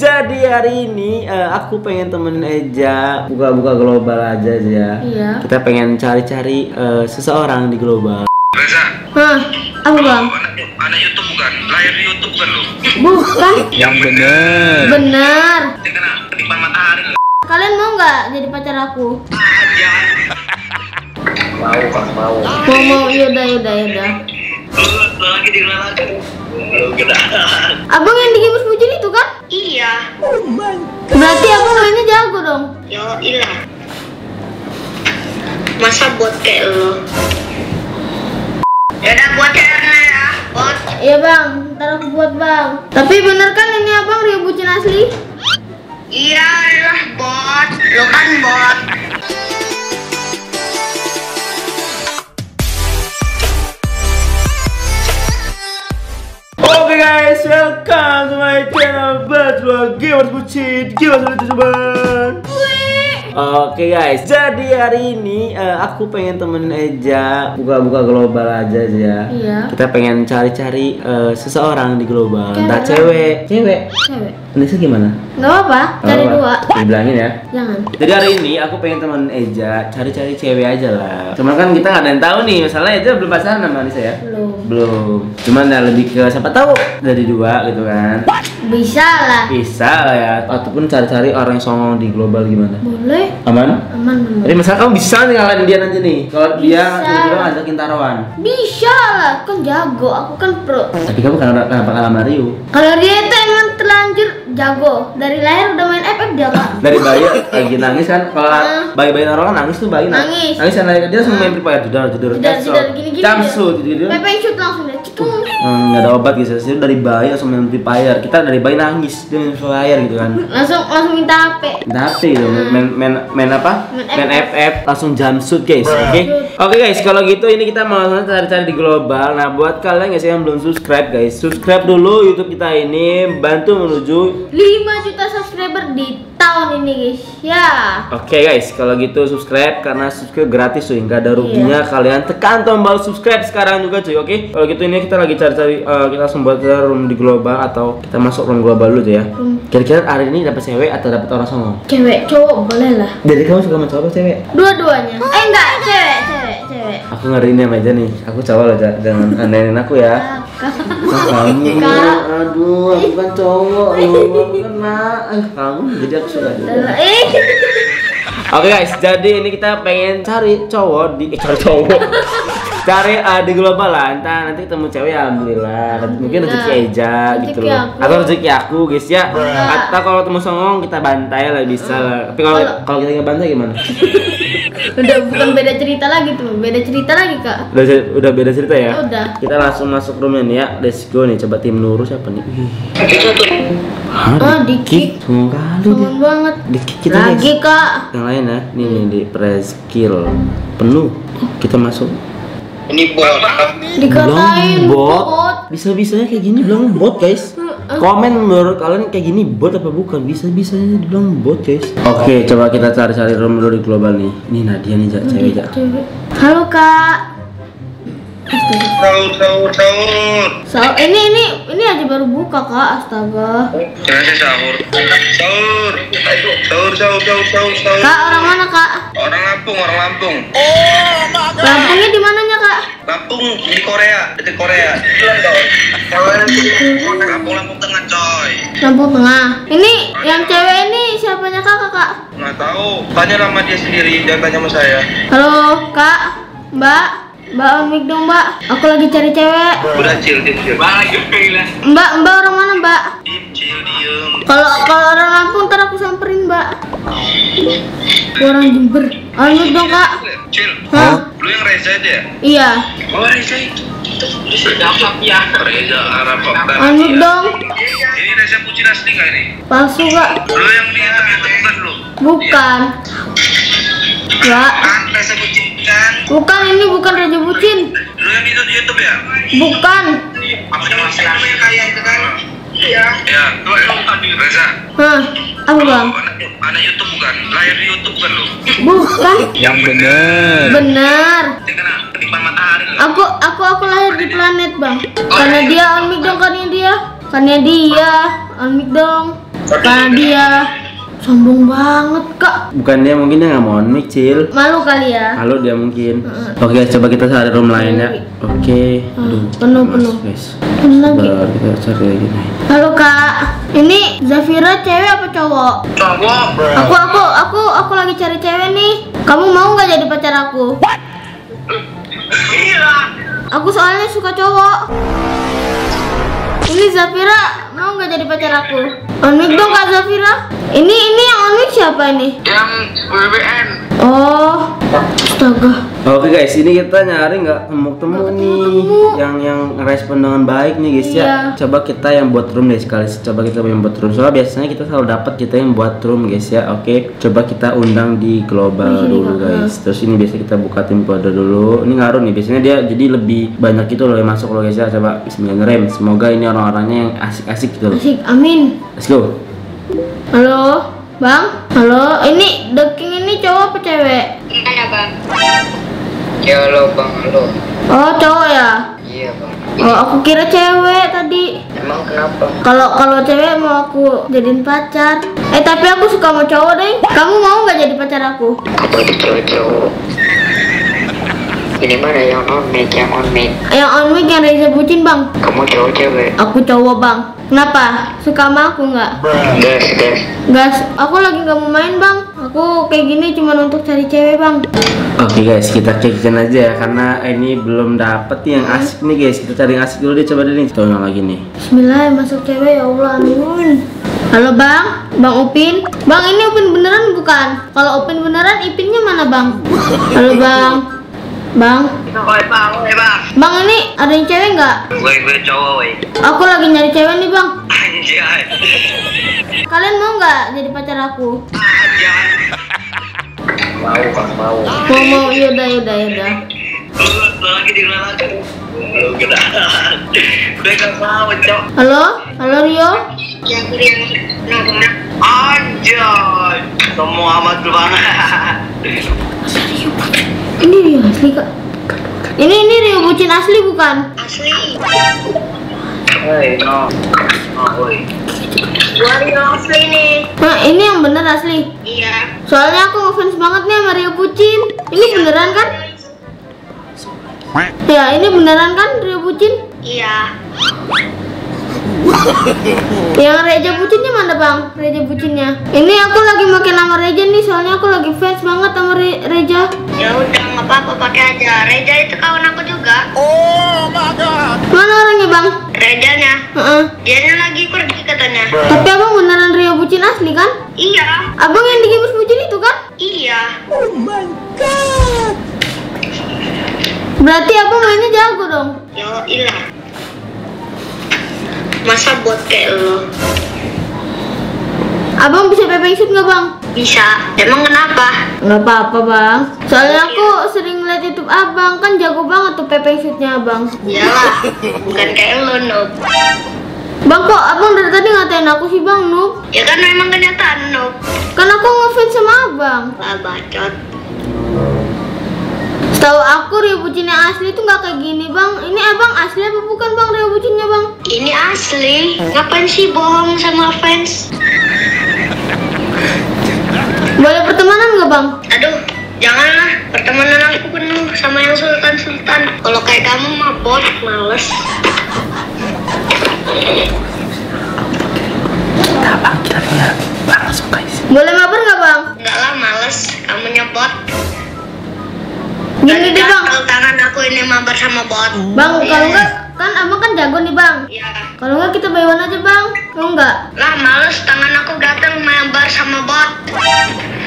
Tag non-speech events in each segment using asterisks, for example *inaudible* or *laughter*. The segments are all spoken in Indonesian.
Jadi hari ini eh, aku pengen temenin Eja buka-buka global aja ya. Iya. Kita pengen cari-cari eh, seseorang di global. Reza, Hah, apa bang? anak, anak YouTube bukan? Di YouTube kan lu? Bukan. Yang bener. Benar. Dia kena ketipan matahari lah. Kalian mau nggak jadi pacar aku? Mau, kamu mau. Mau mau yaudah yaudah yaudah. Lagi di lagi. Abang yang di Games Bucin itu kan? Iya, Berarti abang mainnya jago dong. yo ilah. Masa buat kayak lo? Ya udah buat channelnya ya, buat. Iya bang, ntar aku buat bang. Tapi bener kan ini abang Rio Bucin asli? Iya lah bot, lo kan bot. Welcome to my channel Bachelor Gamers Bucin Gimana teman-teman? Oke guys, jadi hari ini eh, aku pengen temenin Eja buka-buka global aja ya. Iya. Kita pengen cari-cari eh, seseorang di global, Oke, entah cewek, cewek. Cewek. Indonesia gimana? Gak apa-apa, cari Apa? dua. Dibilangin ya. Jangan. Jadi hari ini aku pengen temen Eja cari-cari cewek aja lah. Cuman kan kita nggak ada yang tahu nih, masalahnya Eja belum pacaran sama Anissa ya. Belum. Belum. Cuman ya lebih ke siapa tahu dari dua gitu kan. Bisa lah. Bisa lah ya. Ataupun cari-cari orang yang songong di global gimana? Boleh. Aman? Aman aman. Jadi misalnya kamu bisa nih ngalahin dia nanti nih. Kalau dia tiba-tiba ngajakin taruhan. Bisa lah, kan jago. Aku kan pro. Tapi kamu kenapa kenapa kalah sama Rio? Kalau dia itu emang terlanjur jago. Dari lahir udah main FF dia kak. Dari bayi lagi *laughs* nangis kan. Kalau bayi-bayi orang kan nangis tuh bayi na- Nangis. nangis kan dia langsung main free fire jedar jedar Jedar, jedar, gini-gini gitu gitu Pepe shoot langsung dia cetung. Hmm, ada obat gitu sih dari bayi langsung main free fire. Kita dari bayi nangis dia main free fire gitu kan. Langsung langsung minta HP. tapi gitu. Main main main apa? Main FF. Langsung jumpsuit guys oke? Oke guys kalau gitu ini kita mau cari-cari di global. Nah buat kalian guys yang belum subscribe guys subscribe dulu YouTube kita ini. Bantu menuju 5 juta subscriber di tahun ini guys. Ya. Oke guys, kalau gitu subscribe karena subscribe gratis cuy, nggak ada ruginya kalian tekan tombol subscribe sekarang juga cuy, oke? Kalau gitu ini kita lagi cari-cari eh, kita langsung buat room di global atau kita masuk room global dulu tuh ya. Kira-kira hari ini dapat cewek atau dapat orang songong? Cewek, cowok boleh lah. Jadi kamu suka sama cowok apa cewek? Dua-duanya. Eh enggak, cewek, cewek, cewek. Aku ngeri ini sama aja nih, aku cowok loh, Ja. jangan anehin aku ya. Kamu, aduh, aku kan cowok loh, kena, *laughs* eh, kamu, jadi aku suka juga. Eh. Oke guys, jadi ini kita pengen cari cowok di eh, cari cowok. *laughs* cari eh, di global lah, entah nanti ketemu cewek ya alhamdulillah. Mungkin rezeki Eja Rezeki gitu loh. aku. Atau rezeki aku guys ya. Atau kalau ketemu songong kita bantai lah bisa lah. Tapi kalau Kalau- kita nggak bantai gimana? *laughs* Udah bukan beda cerita lagi tuh, beda cerita lagi kak. Udah udah beda cerita ya? Udah. Kita langsung masuk roomnya nih ya. Let's go nih. Coba tim Nurul siapa nih? Hah, Ah, Dikik. Songong kali dia. Sombong banget. Dikik kita guys. Lagi kak. Yang lain ya. Nih nih di press skill penuh. Kita masuk. Ini bot. Dikatain Bilang bot. bot. Bisa-bisanya kayak gini bilang bot, guys. Komen menurut kalian kayak gini bot apa bukan? Bisa-bisanya dibilang bot, guys. Oke, coba kita cari-cari room dulu di global nih. Ini Nadia nih, Jak, cewek, Jak. Cewek. Halo kak. Sahur, sahur, sahur. So, ini ini ini aja baru buka kak, astaga. Jangan saya sahur. Sahur. Sahur, sahur, sahur, sahur, sahur. Kak orang mana kak? Orang Lampung, orang Lampung. Lampungnya di mananya kak? Lampung di Korea, di Korea. Lampung, Lampung Tengah, coy. Lampung Tengah. Ini yang cewek ini siapanya kakak kak? Nggak tahu. Tanya sama dia sendiri, jangan tanya sama saya. Halo kak, mbak, mbak Omik dong mbak. Aku lagi cari cewek. Udah chill, chill, Mbak, mbak orang mana mbak? Diem, chill, diem. Kalau kalau orang Lampung ntar aku samperin mbak. Orang Jember. Omik dong kak. Chill. Hah? Lu yang Reza aja ya? Iya. Oh, Reza itu. Reza ya. Reza Arab Baghdad. Omik dong. Ini Reza Pucin asli nggak ini? Palsu kak. Lu yang YouTube kan lu? Bukan. Kan Reza kan? Bukan ini bukan Raja Bucin. Lu yang di YouTube YouTube ya? Bukan. Apa nama yang kaya itu kan? Iya. Ya, lu emang tadi Reza. Hah? Apa bang? Anak, anak YouTube bukan? Lahir di YouTube kan lu? Bukan. Yang bener. Benar. Lah. Aku aku aku lahir di planet bang. Karena dia on dong karena dia. Karena dia on dong. Karena dia sombong banget kak. Bukan dia mungkin dia nggak mau on mic, Cil. Malu kali ya. Halo dia mungkin. Heeh. Oke guys, coba kita cari room lain ya. Oke. Aduh. penuh, mas, penuh. Guys. Penuh lagi. Kita cari lagi nih. Halo kak, ini Zafira cewek apa cowok? Cowok. Aku aku aku aku lagi cari cewek nih. Kamu mau nggak jadi pacar aku? Iya. Aku soalnya suka cowok. Ini Zafira mau nggak jadi pacar aku? On mic dong kak Zafira. Ini ini yang on mic siapa ini? Yang BBN. Oh, astaga. Oke guys, ini kita nyari nggak temu-temu nih yang yang respon dengan baik nih guys ya. Iya. Coba kita yang buat room deh sekali. Coba kita yang buat room. Soalnya biasanya kita selalu dapat kita yang buat room guys ya. Oke, coba kita undang di global Di sini, dulu Kak. guys. Terus ini biasa kita buka tim kode dulu. Ini ngaruh nih. Biasanya dia jadi lebih banyak itu loh yang masuk loh guys ya. Coba Bismillahirrahmanirrahim. Semoga ini orang-orangnya yang asik-asik gitu loh. Asik, amin. Let's go. Halo, bang. Halo, ini The King ini cowok apa cewek? Gimana bang? Ya halo bang, halo. Oh, cowok ya. Iya bang. Oh, aku kira cewek tadi. Emang kenapa? Kalau kalau cewek mau aku jadiin pacar. Eh, tapi aku suka sama cowok deh. Kamu mau nggak jadi pacar aku? Aku itu cowok-cowok. Ini mana yang on mic, yang on mic? Yang on mic yang Reza bucin, bang. Kamu cowok cewek? Aku cowok, bang. Kenapa? Suka sama aku nggak? Gas, gas. Gas, aku lagi nggak mau main, bang. Aku kayak gini cuma untuk cari cewek, bang. Oke guys, kita cekin aja ya karena ini belum dapet yang asik nih guys. Kita cari yang asik dulu deh coba deh nih. Yang lagi nih. Bismillah, masuk cewek ya Allah, amin. Halo bang, bang Upin. Bang ini Upin beneran bukan? Kalau Upin beneran, Ipinnya mana bang? Halo bang, bang, Oi bang, oi bang. bang ini ada yang cewek nggak? Gue gue cowok woi. Aku lagi nyari cewek nih bang. Anjay. Kalian mau nggak jadi pacar aku? Anjay. Mau bang, mau. Mau mau, yaudah yaudah yaudah. Lu lagi di mana lagi? Lu gedahan. Gue gak mau cok. Halo, halo Rio. Yang yang kenapa? Anjay. Semua amat banget. Ini Rio asli kak. Ini ini Rio bucin asli bukan? Asli. Hei, no. Oh, oi. Gua yang asli nih. Nah ini yang bener asli. Iya. Soalnya aku ngefans banget nih sama Rio bucin. Ini beneran kan? Ya ini beneran kan Rio bucin? Iya. *laughs* Yang Reja bucinnya mana bang? Reja bucinnya. Ini aku lagi makin nama Reja nih, soalnya aku lagi fans banget sama Re- Reja. Ya udah nggak apa-apa pakai aja. Reja itu kawan aku juga. Mana orangnya bang? Rejanya. Heeh. Dia lagi pergi katanya. Tapi abang beneran Rio bucin asli kan? Iya. Abang yang di Gamers bucin itu kan? Iya. Berarti abang mainnya jago dong. Yo ilah. Masa buat kayak lo? Abang bisa pepeng shoot nggak bang? Bisa. Emang kenapa? Nggak apa-apa bang. Soalnya aku sering lihat YouTube abang kan jago banget tuh pepeng shootnya abang. Iyalah. Bukan kayak lo, Noob. Bang kok abang dari tadi ngatain aku sih bang Noob? Ya kan memang kenyataan, Noob. Kan aku ngefans sama abang. Lah bacot. Setahu aku Rio yang asli tuh nggak kayak gini bang. Ini abang asli apa bukan bang Rio bucinnya bang? Ini asli. Ngapain sih bohong sama fans? Boleh pertemanan nggak bang? Aduh, janganlah. Pertemanan aku penuh sama yang sultan-sultan. Kalau kayak kamu mah bot, males. Boleh mabar nggak bang? Enggak lah, males. Kamu nyebot. Gini deh bang. Kalau tangan aku ini mabar sama bot. Bang Iya. kalau nggak kan abang kan jago nih bang. Iya. Kalau nggak kita one aja bang. Mau nggak? Lah, males tangan aku datang mabar sama bot.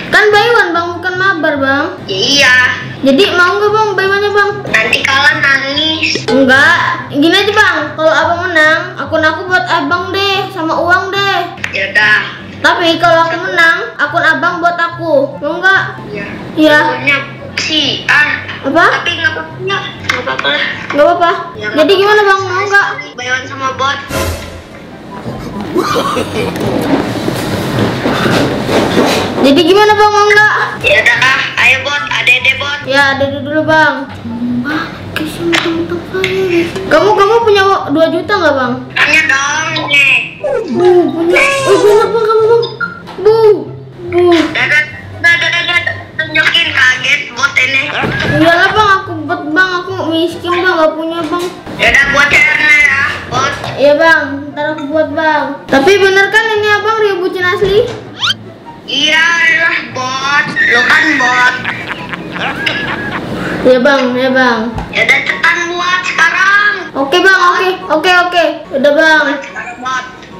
Kan one bang bukan mabar bang. Ya iya. Jadi mau nggak bang buy one nya bang? Nanti kalah nangis. Enggak. Gini aja bang. Kalau abang menang, akun aku buat abang deh sama uang deh. Ya udah. Tapi kalau aku menang, akun abang buat aku. Mau nggak? Iya. Iya. Punya si ah. Apa? Tapi nggak apa-apa. Apa-apa. Nggak apa-apa. Ya, Jadi apa-apa. gimana bang? Mau nggak? Bayawan sama bot. Jadi gimana bang? Mau nggak? Ya udah ah. Ayo bot, adede bot. Ya ada dulu bang. Kasih. Kamu kamu punya 2 juta nggak bang? Tanya dong nih. Bu, punya. Oh, banyak bang kamu bang. Bu, bu. Dadah, tunjukin kaget bot ini. Iyalah bang, aku buat bang, aku miskin bang, gak punya bang. Dadah buat Erna ya, bot. Iya bang, ntar aku buat bang. Tapi bener kan ini abang Rio Bucin asli? Iya, lah bot. Lo kan bot. Iya bang, iya bang. Yaudah cepetan buat sekarang. Oke bang, oke, oke, oke. Udah bang.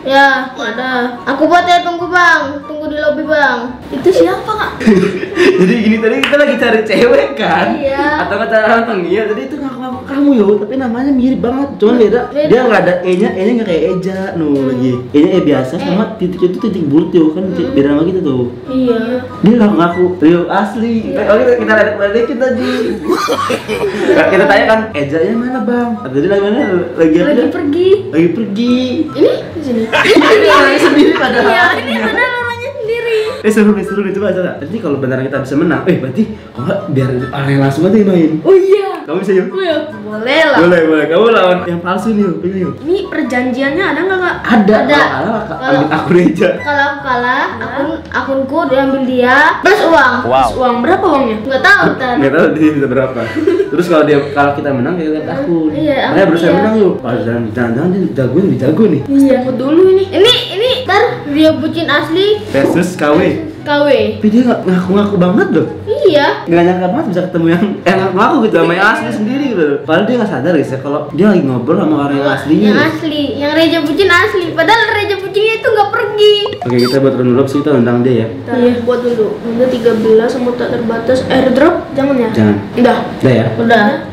Ya, udah. Aku buat ya, tunggu bang. Tunggu di lobi bang. Itu siapa kak? *laughs* Jadi gini tadi kita lagi cari cewek kan? Iya. Atau kata orang iya tadi itu ngaku ngaku kamu yo, tapi namanya mirip banget, cuman beda. Beda. Dia nggak ada e-nya, e-nya nggak kayak Eja, no lagi. E-nya e biasa sama titik itu titik bulat yo kan beda sama kita tuh. Iya. Dia ngaku ngaku Rio asli. Oh kita kita lihat balikin tadi. *laughs* Nah, kita tanya kan Eja nya mana bang? Tadi lagi mana? Lagi apa? Lagi pergi. Lagi pergi. Ini di sini. *laughs* Ini orangnya sendiri padahal. Iya, ini padahal namanya sendiri. Eh seru nih seru nih coba coba. Nanti kalau beneran kita bisa menang, eh berarti kalau biar orang yang langsung aja yang main. Oh iya. Kamu bisa yuk? Iya. Boleh lah. Boleh boleh. Kamu lawan yang palsu nih yuk. Pilih yuk. Ini perjanjiannya ada nggak kak? Ada. Ada. Kalau kalah Kalau- ambil akun Eja. Kalau aku kalah, akun akunku diambil dia plus uang. Wow. Uang berapa uangnya? Nggak tahu ntar. Nggak tahu dia bisa berapa. Terus kalau dia kalau kita menang kita lihat akun. Iya, Makanya akun berusaha dia. menang yuk. Kalau jangan jangan dia jago nih jago nih. Iya. Tunggu dulu ini. Ini ini ntar Rio bucin asli Versus KW. KW. Tapi dia nggak ngaku-ngaku banget loh. Iya. Nggak nyangka banget bisa ketemu yang yang ngaku gitu sama yang asli sendiri gitu. loh. Padahal dia nggak sadar guys ya kalau dia lagi ngobrol sama orang yang aslinya. Yang asli, yang Reja bucin asli. Padahal Reja bucinnya itu nggak pergi. Oke kita buat run dulu kita undang dia ya. Iya, buat dulu. Udah 13 sama tak terbatas airdrop, jangan ya? Jangan. Udah. Udah ya. Udah.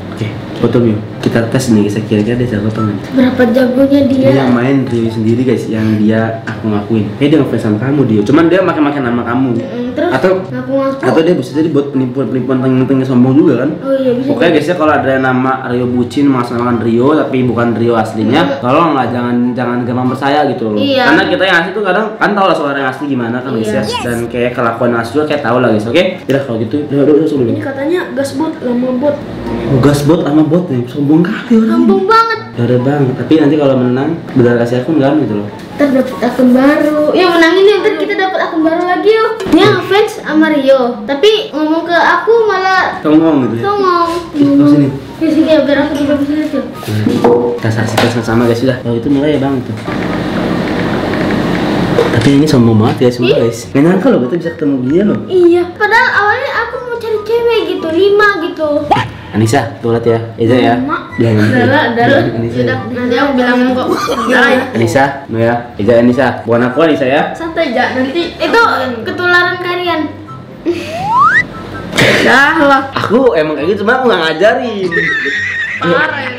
Foto yuk. Kita tes nih, saya kira-kira dia jago apa nggak? Berapa jagonya dia? Dia yang main Rio sendiri guys, yang dia aku ngakuin. Eh dia ngefans sama kamu dia, cuman dia makan-makan nama kamu. Mm, terus Atau ngaku-ngaku. atau dia bisa jadi buat penipuan-penipuan tengah-tengah sombong juga kan? Oh iya bisa. Pokoknya guys ya kalau ada nama Rio Bucin mengatasnamakan Rio tapi bukan Rio aslinya, tolong lah jangan jangan gampang percaya gitu loh. Iya. Karena kita yang asli tuh kadang kan tahu lah suara yang asli gimana kan guys ya. Iya. Dan kayak kelakuan asli juga kayak tahu lah guys. Oke? Udah kalau gitu, udah udah udah Ini katanya gasbot lama bot. Gas bot sama bot nih, sombong kali orang. Kampung banget. Ya udah bang, tapi nanti kalau menang benar kasih akun kan gitu loh. Ntar dapet akun baru. Ya menangin ya ntar kita dapat akun baru lagi yuk. Dia ngefans sama Rio. Tapi ngomong ke aku malah ngomong gitu ya? songong. Kamu sini. Di sini ya biar aku juga bisa lihat. Kita saksikan sama-sama guys sudah. Kalau itu mulai ya bang itu. Tapi ini sombong banget ya semua guys. Gak nyangka loh kita bisa ketemu dia loh. Iya. Padahal awalnya aku mau cari cewek gitu, lima gitu. Anissa, tuh lihat ya, Eza ya. Udah. Anissa. Sudah, nanti aku bilang kok. *laughs* Ya. Anissa, no ya. Eza Anissa, bukan aku Anissa ya. Santai aja, nanti itu ketularan kalian. Dah lah. Aku emang kayak gitu, cuma aku nggak ngajarin. *laughs* Parah ya.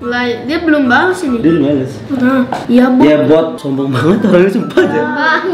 Mulai. Dia belum balas ini. Dia males. Nah, iya bu. Dia bot sombong banget orangnya sumpah aja.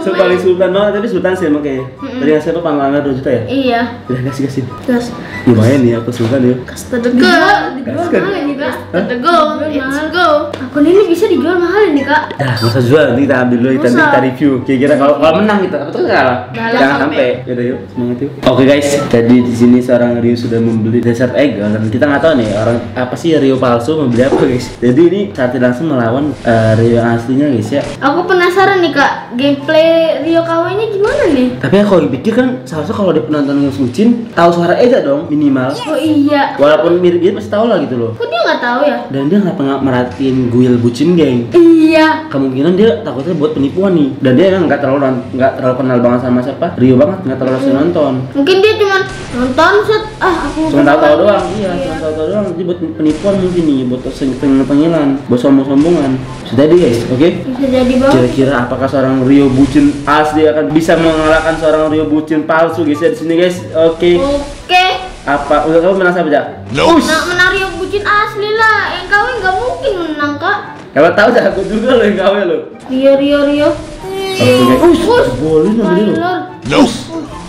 So paling sultan banget tapi sultan sih emang kayaknya. Tadi yang siapa panggilan 2 juta ya? Iya. Udah kasih kasih. Gas. Lumayan nih aku sultan ya. Kasta the girl. Dijual Gaskan. mahal ini kak. Girl. It's go. Akun ini bisa dijual mahal ini kak. Dah, nggak usah jual, nanti kita ambil dulu, kita, kita review. Kira-kira kalau kalau menang kita, apa tuh kalah? Jangan sampai. sampai. Yaudah yuk, semangat yuk. Oke guys, tadi di sini seorang Rio sudah membeli dessert egg dan kita nggak tahu nih orang apa sih Rio palsu membeli apa guys. Jadi ini saat langsung melawan eh, Rio yang aslinya guys ya. Aku penasaran nih kak, gameplay Rio KW-nya gimana nih? Tapi aku dipikir kan seharusnya kalau dia penonton yang bucin tahu suara Eza dong minimal. Oh iya. Walaupun mirip-mirip pasti tahu lah gitu loh. Kok dia nggak tahu ya? Dan dia kenapa nggak merhatiin Guil bucin geng? Iya. kemungkinan dia takutnya buat penipuan nih dan dia emang nggak terlalu nggak terlalu kenal banget sama siapa Rio banget nggak terlalu sering nonton Mungkin dia cuma nonton set ah aku cuma tahu-tahu doang iya cuma tahu-tahu doang jadi buat penipuan mungkin nih buat pengilan buat sombong-sombongan sudah deh guys oke Bisa jadi bang. kira-kira apakah seorang Rio bucin asli akan bisa mengalahkan seorang Rio bucin palsu guys ya di sini guys oke Oke. apa udah kamu menang siapa aja Nah, menang Rio bucin asli lah. Yang KW nggak mungkin menang kak. kalau tahu dah aku juga loh yang kawin loh Rio Rio Rio. Oke, guys. boleh nama dia loh Taylor.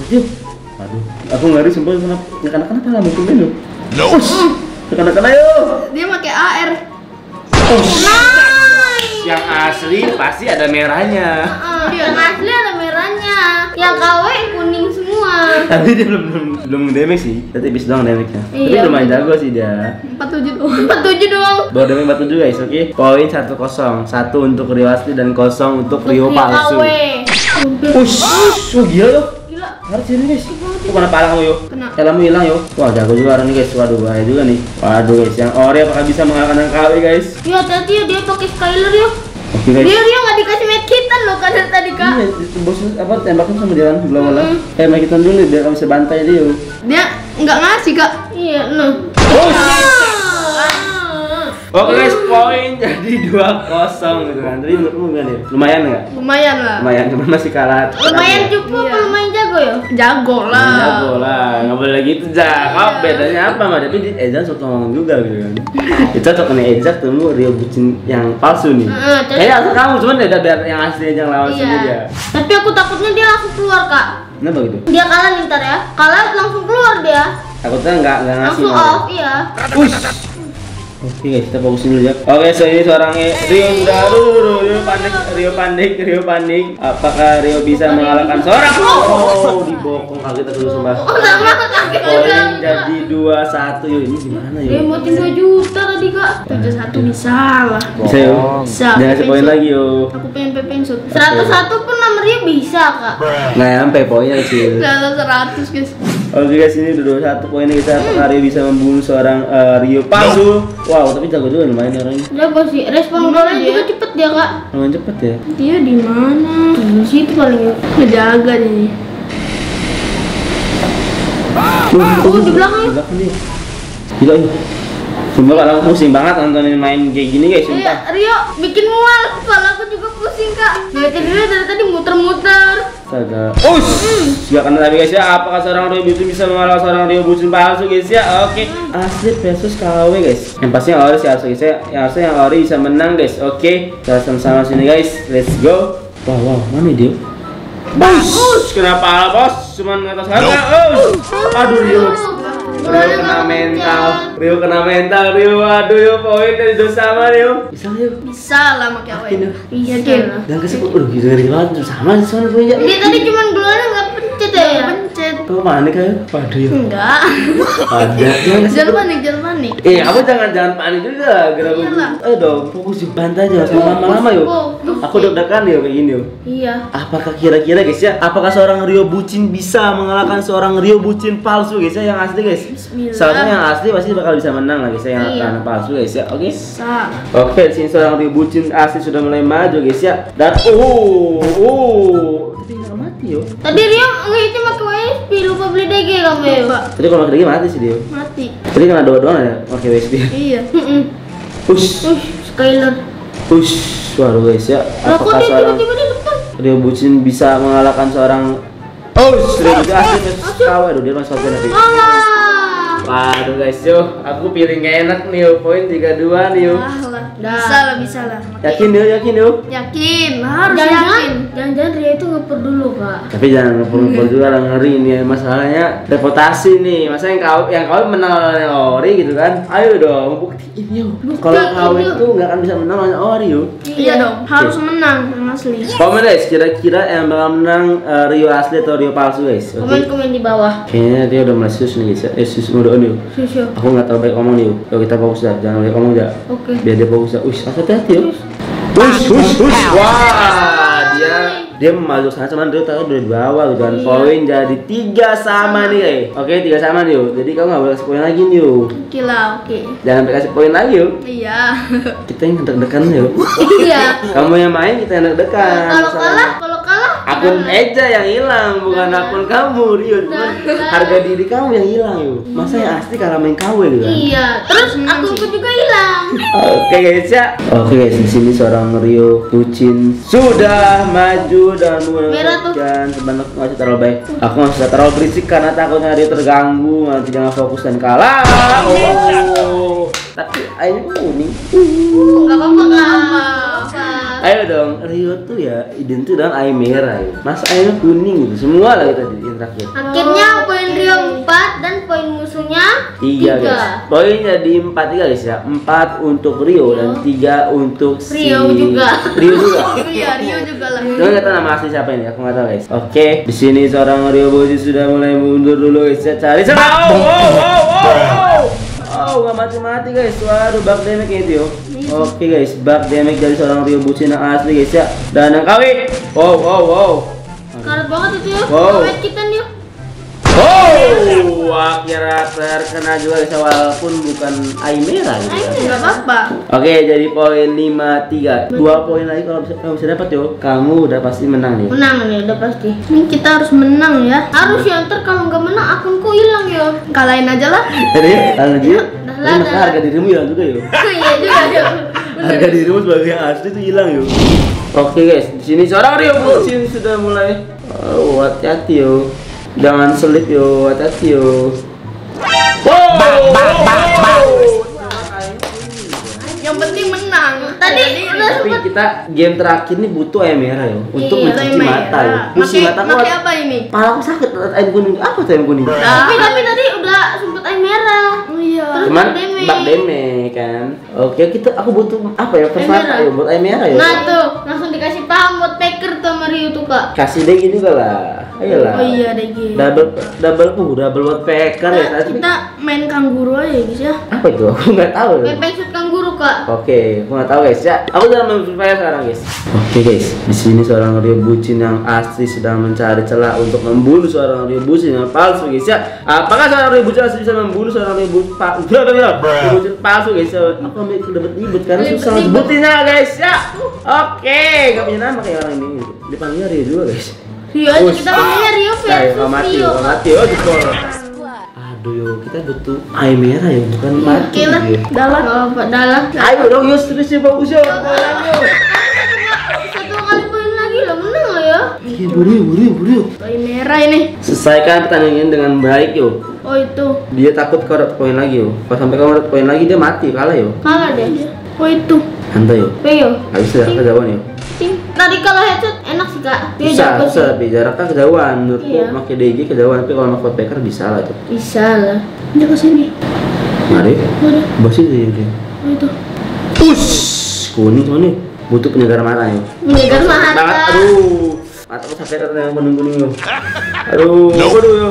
Aduh, aduh, aku ngeri sumpah kenapa kenapa kenapa lah mungkin? Us, kenapa kenapa ayo? Dia pakai AR. Yang asli pasti ada merahnya. Ah, yang asli ada merahnya. Yang KW kuning semua. Tapi dia belum belum belum damage sih. Tapi tipis doang damage-nya. Tapi Iya, lumayan betul. jago sih dia. 47 doang. 47 doang. Bawa damage 47 guys, oke. Poin 1-0. Satu untuk Rio asli dan kosong untuk Rio palsu. Ush, oh gila loh. Gila. Harus ini guys. Kok kena pala kamu yo? Kena. Hilang yo. Wah jago juga orang ini guys. Waduh bahaya juga nih. Waduh guys, yang Ori apakah bisa mengalahkan yang KW guys? Ya hati-hati ya dia pakai Skyler ya. Oke guys. Dia dia nggak dikasih medkitan loh kan tadi kak. Iya, itu bos apa tembakin sama dia kan belum malah. Mm-mm. Eh, main kita dulu biar kamu bisa bantai dia. yo. Dia nggak ngasih kak. Iya, no. Oke guys, poin jadi 2-0 gitu kan. Tadi menurutmu gimana ya? Lumayan nggak? Lumayan lah. Lumayan, cuma masih kalah. Lumayan cukup apa lumayan jago ya? Jago Lumayan jago lah, nggak boleh gitu Jah. Kau bedanya apa mah? Tapi di Eza suka ngomong juga gitu kan. Itu cocok nih Eza ketemu Rio bucin yang palsu nih. Heeh. Kayaknya asal kamu cuman ya biar yang asli aja yang lawan sama dia. Iya. Tapi aku takutnya dia langsung keluar kak. Kenapa gitu? Dia kalah nih ntar ya. Kalah langsung keluar dia. Takutnya nggak nggak ngasih. Langsung off iya. Ush. Oke guys, kita fokusin dulu ya. Oke, so ini suaranya Rio aduh, Rio panik, Rio panik, Rio panik. Apakah Rio bisa mengalahkan seorang? Oh, dibokong kaget aku sumpah. Oh sama kaget juga. Poin jadi dua satu yo ini gimana Dia yo? mau 2 juta tadi kak. 71 bisa lah. Bisa yo. Bisa. Jangan kasih poin lagi yo. Aku pengen pepeng shoot. 101 pun nomor dia bisa kak. Nah, sampai poinnya kecil. Kalau 100 guys. Oke guys, ini udah dua satu poinnya kita. Apakah Rio bisa membunuh seorang eh, Rio palsu? Wow, tapi jago juga lumayan nih orangnya. Dia pasti respon golnya juga cepet dia kak. Lumayan cepet ya. Dia di mana? Di situ paling ngejaga dia. Oh, di belakang. Di belakang dia. Gila yuk. Sumpah kalau aku pusing banget nontonin main kayak gini guys, Iya, sumpah. Rio bikin mual. Kepala aku juga pusing kak. Dari tadi dari tadi muter-muter. Astaga. Ush. Gak kena tapi guys ya. Apakah seorang Rio bucin bisa mengalahkan seorang Rio bucin palsu guys ya? Oke. Asli versus KW guys. Yang pasti yang Ori sih harus guys ya. Yang harusnya yang Ori bisa menang guys. Oke. Kita sama-sama sini guys. Let's go. Wow wow mana dia? Bos, kenapa bos? Cuman ngatas harga. Oh. Aduh Rio. Rio kena mental. Rio kena mental. Rio aduh Rio poin dari dosa sama Rio. Bisa Rio. Bisa lah pakai. Iya, Yakin. Dan kasih aduh gitu ngeri banget sama sih sama punya. Dia tadi cuman golnya nggak pencet ya? Kau panik kayak? Waduh ya. Enggak. Ada. *laughs* Jangan panik, jangan panik. Eh, aku jangan jangan panik juga. Gara Iyalah. Eh dong, fokus di bantai aja sama lama-lama yuk. Aku deg-degan yuk kayak gini yuk. Iya. Apakah kira-kira guys ya, apakah seorang Rio bucin bisa mengalahkan seorang Rio bucin palsu guys ya yang asli guys? Bismillah. Seharusnya yang asli pasti bakal bisa menang lah guys ya yang Iya. palsu guys ya. Oke. Bisa. Oke, sini seorang Rio bucin asli sudah mulai maju guys ya. Dan uh, uh, yo. Tadi Rio ngehitnya pakai WSP, lupa beli DG kamu ya? Tadi kalau pakai dia mati sih dia. Mati. Tadi kena dua doang ya pakai WSP. Iya. Heeh. Push, Uh, Skyler. push. Waduh guys ya. Apakah dia tiba-tiba di depan? Rio bucin bisa mengalahkan seorang Oh, Rio bucin asli kawan. Aduh dia masuk satu nanti. Waduh guys yo, aku pilih nggak enak nih. Poin 32 nih Alah. Bisa lah, bisa lah. Yakin yo, yakin yo. Yakin, harus yakin. Jangan-jangan Rio itu ngeper dulu, Kak. Tapi jangan ngepur-ngepur juga lah ngeri nih masalahnya reputasi nih. Masa yang kau yang kau menang lawan Ori gitu kan? Ayo dong buktiin yo. Kalau kau itu nggak akan bisa menang lawan Ori yo. Iya dong, harus menang yang asli. Komen guys, kira-kira yang bakal menang eh, Rio asli atau Rio palsu guys? Oke. Komen-komen di bawah. Kayaknya dia udah mulai sus nih guys. ya. Eh sus mode on yuk. Susu. Aku nggak tahu baik ngomong nih yuk. Yuk kita fokus dah, jangan banyak ngomong dah. Oke. Biar dia fokus dah. Ush, hati-hati. Ush, ush, ush. Wah, dia dia maju sana cuman dia tahu udah di bawah gitu. dan Iya. poin jadi tiga sama nih guys. Oke tiga sama nih yuk. Jadi kamu nggak boleh kasih poin lagi nih yuk. Oke lah, oke. Jangan sampai kasih poin lagi yuk. Iya. Kita yang deg-degan yuk. Iya. Kamu yang main kita yang deg-degan. Kalau kalah, kalau kalah akun Eja yang hilang bukan Nah. akun kamu Rio Nah. harga diri kamu yang hilang yuk masa yang asli kalah main KW gitu kan? Iya, terus akunku juga hilang. oke guys ya. Oke guys di sini seorang Rio Pucin sudah maju dan dan sebenarnya nggak usah terlalu baik. Aku nggak usah terlalu berisik karena takutnya Rio terganggu nanti jangan fokus dan kalah. Oh. Tapi akhirnya kuning Enggak apa-apa. Ayo dong, Rio tuh ya identik dengan air merah ya. Mas airnya kuning gitu, semua lah kita di terakhir. Akhirnya poin Rio 4 dan poin musuhnya Tiga guys. Poin jadi empat tiga guys ya. Empat untuk Rio dan tiga untuk si Rio juga. Rio juga. *laughs* Iya, Rio juga lah. Coba kita nama asli siapa ini? Aku nggak tahu guys. Oke, di sini seorang Rio Boji sudah mulai mundur dulu guys. Saya cari sana. Oh, oh, oh, oh, oh. Oh, nggak mati-mati guys. Waduh, bug damage itu yo. Oke guys, bug damage dari seorang Rio Boji yang asli guys ya. Dan yang kawin. Wow, wow, wow. Karat banget itu. Wow. Wow. kita nih. Oh, akhirnya terkena juga guys walaupun bukan air merah gitu ya. Enggak apa-apa. Oke, jadi poin 5 3. Dua poin lagi kalau bisa, kalau bisa dapat yo, kamu udah pasti menang nih. Menang nih udah pasti. Ini kita harus menang ya. Harus ya ntar kalau nggak menang akunku hilang ya. Kalahin aja lah. Jadi, lalu dia, lah, harga dirimu hilang juga yo. *laughs* Iya juga ya. *laughs* Harga dirimu sebagai yang asli itu hilang yo. Oke guys, di sini seorang Rio Bucin sudah mulai. Oh, hati-hati yo. Jangan selip yo, hati-hati yo. Wow. Yang penting menang. Tadi udah Tapi kita game terakhir nih butuh air merah yo untuk Iya, mencuci mata yo. Cuci Pakai- mata pakai gua. apa ini? Pala aku sakit air kuning. Apa tuh air kuning? Tapi tapi tadi udah sempet air merah. Iya. Terus Cuman bak deme. bak deme kan. Oke, kita aku butuh apa ya? Persyaratan merah. ya buat air merah ya. Nah tuh langsung dikasih paham buat packer tuh sama Rio tuh kak. Kasih deh juga lah. Ayolah. Oh iya deh gitu. Double double uh double buat packer ya. Tapi kita main kangguru aja guys ya. apa itu? Aku nggak tahu. Pepeng shoot kangguru kak. Oke, aku nggak tahu guys ya. Aku dalam main Free Fire sekarang guys. Oke guys, di sini seorang Rio Bucin yang asli sedang mencari celah untuk membunuh seorang Rio Bucin yang palsu guys ya. Apakah seorang Rio Bucin asli bisa membunuh seorang Rio Bucin palsu? Rio Bucin palsu guys. Aku ambil ribet-ribet karena susah sebutinnya guys ya. Oke, gak punya nama kayak orang ini. Dipanggilnya Rio juga guys. Rio aja kita panggilnya Rio Nah, ya, versus mati, Rio. nggak mati. Oh, jempol. Aduh yo, kita butuh air merah ya, bukan mati. Oke lah, gitu ya. dalam. Oh. Ayo dong, yo terus ya bagus yo. Satu kali poin lagi lah menang lah ya. Iya, buru buru buru. Poin merah ini. Selesaikan pertandingan dengan baik yo. Oh itu Dia takut kau dapat poin lagi yo. Kalau sampai kau dapat poin lagi dia mati kalah yo. kalah deh. Oh itu. Santai yo. Rio. Gak bisa kejauhan yo. Ting. Tadi kalau headshot enak sih kak. Dia Bisa, bisa sih. tapi jaraknya kejauhan. Menurutku Iya. pakai DG kejauhan, tapi kalau pakai packer bisa lah tuh. Bisa lah. Dia ke sini. Mari. Bos itu ya dia. Oh itu. Push. Kuning tuh nih. Butuh penyegar mata yo. Menyegar mata. banget aduh mataku sampai kuning kuning yo aduh aduh yo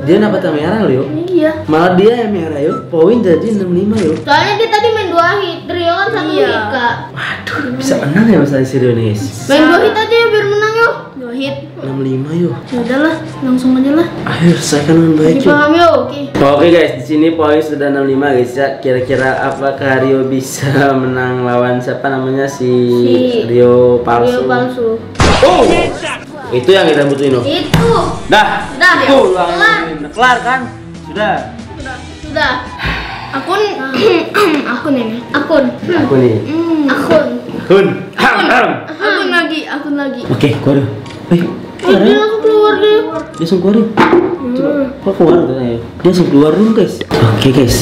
dia dapat yang merah lo yo Iya. malah dia yang merah yo poin jadi 65 yo Soalnya dia tadi main dua hit. Rio kan satu Iya. hit kak. waduh bisa menang ya masalah serius nih guys Main dua hit aja ya biar menang yo. Dua hit. 65 yo Ya udahlah, langsung aja lah. ayo selesaikan dengan baik yo Dipaham yo. Oke. Oke guys, di sini poin sudah 65 guys ya. Kira-kira apakah Rio bisa *laughs* menang lawan siapa namanya si, Si Rio palsu? Rio palsu. Oh, itu yang kita butuhin loh. Itu. Dah, Dah, tuh, langsung kelar kan? Sudah. Sudah. Akun *clears throat* akun ini. Akun. Aku nih. Hmm. Akun. Kun. Ham, ham. Akun lagi, akun lagi. Oke, keluar. Eh, dia langsung keluar deh. dia langsung keluar. Coba, kok keluar katanya? Dia langsung keluar dulu guys. Oke guys,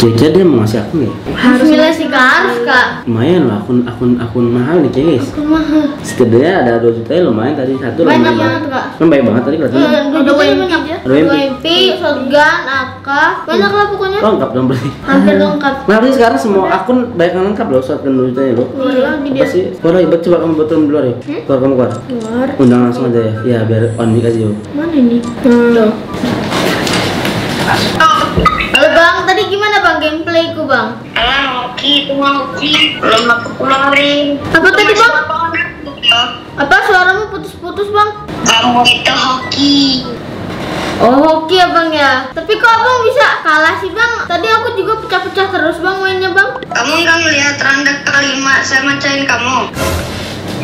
kira-kira dia mau ngasih akun ya? Harus milih sih kak, harus kak. Lumayan lah akun akun akun mahal nih guys. Akun mahal. Setidaknya ada 2 juta ya lumayan tadi satu Banyak lumayan banget kak. Kan baik banget tadi kelihatannya. Dua juta banyak ya. Ada Dua MP. MP, shotgun, AK, banyak lah pokoknya. Lengkap dong berarti. Hampir lengkap. Nah, berarti sekarang semua akun banyak yang lengkap loh shotgun 2 juta ya lo. Apa dia. sih? Keluar lagi, coba kamu betul keluar ya. Keluar kamu keluar. Keluar. Undang langsung aja ya. Ya biar on mic aja yo. Mana ini? Tuh. Bang gameplayku bang? Ah, hoki itu hoki. Belum aku keluarin. Apa tadi bang? Ya, Apa suaramu putus-putus bang? Kamu itu hoki. Oh hoki ya bang ya. Tapi kok abang bisa kalah sih bang? Tadi aku juga pecah-pecah terus bang mainnya bang. Kamu nggak ngeliat rangga kelima saya macain kamu.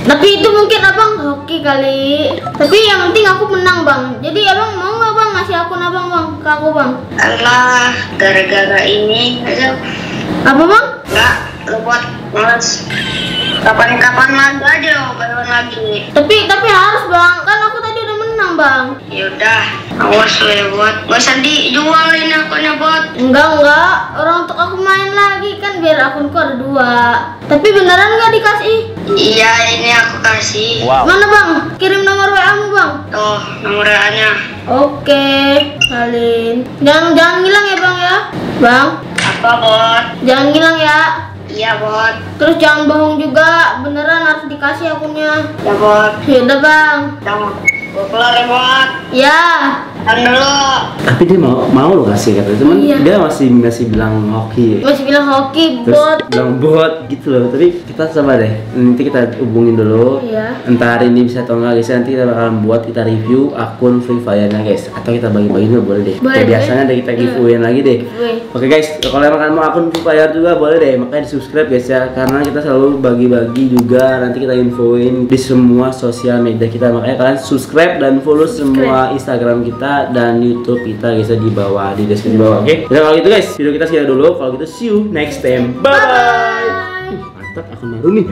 Tapi itu mungkin abang hoki kali. Tapi yang penting aku menang bang. Jadi abang mau nggak ngasih akun abang bang ke aku bang? Alah, gara-gara ini aja Apa bang? nggak lu buat males. Kapan-kapan lagi aja baruan lagi. Tapi tapi harus bang. Kan aku tadi udah menang bang. Yaudah, Awas lo ya bot. Gak usah dijual ini akunnya bot. Enggak enggak, orang untuk aku main lagi kan biar akunku ada dua. Tapi beneran nggak dikasih? Iya ini aku kasih. Mana bang? Kirim nomor WA mu bang. Tuh nomor nya Oke, salin. Jangan jangan ngilang ya bang ya, bang. Apa bot? Jangan ngilang ya. Iya bot. Terus jangan bohong juga, beneran harus dikasih akunnya. Ya bot. Yaudah bang. Jangan. Gue keluar ya. Ya. Dulu. Tapi dia mau mau lo kasih katanya, cuman Iya. dia masih masih bilang hoki. Masih bilang hoki Terus bot. bilang bot gitu loh. Tapi kita coba deh. Nanti kita hubungin dulu. Iya. Entah hari ini bisa atau enggak guys. Nanti kita bakalan buat kita review akun Free Fire-nya guys. Atau kita bagi-bagi juga boleh deh. Boleh Kayak biasanya deh kita Iya. giveaway lagi deh. Oke guys, kalau emang kalian mau akun Free Fire juga boleh deh, makanya di subscribe guys ya, karena kita selalu bagi-bagi juga, nanti kita infoin di semua sosial media kita, makanya kalian subscribe dan follow semua Instagram kita dan YouTube kita guys ya, di bawah di deskripsi bawah, oke? Jadi kalau gitu guys, video kita sekian dulu, kalau gitu see you next time, bye bye. Bye. Mantap akun baru nih.